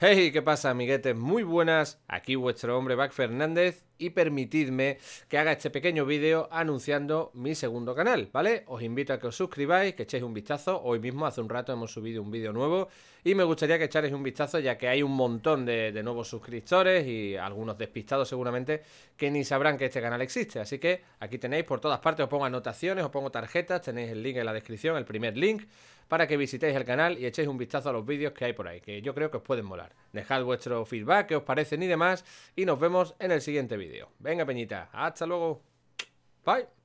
Hey, ¿qué pasa, amiguetes? Muy buenas, aquí vuestro hombre Back Fernández y permitidme que haga este pequeño vídeo anunciando mi segundo canal, ¿vale? Os invito a que os suscribáis, que echéis un vistazo, hoy mismo hace un rato hemos subido un vídeo nuevo y me gustaría que echarais un vistazo ya que hay un montón de, de nuevos suscriptores y algunos despistados seguramente que ni sabrán que este canal existe, así que aquí tenéis por todas partes, os pongo anotaciones, os pongo tarjetas, tenéis el link en la descripción, el primer link para que visitéis el canal y echéis un vistazo a los vídeos que hay por ahí, que yo creo que os pueden molar. Dejad vuestro feedback, qué os parecen y demás, y nos vemos en el siguiente vídeo. Venga, Peñita, hasta luego. Bye.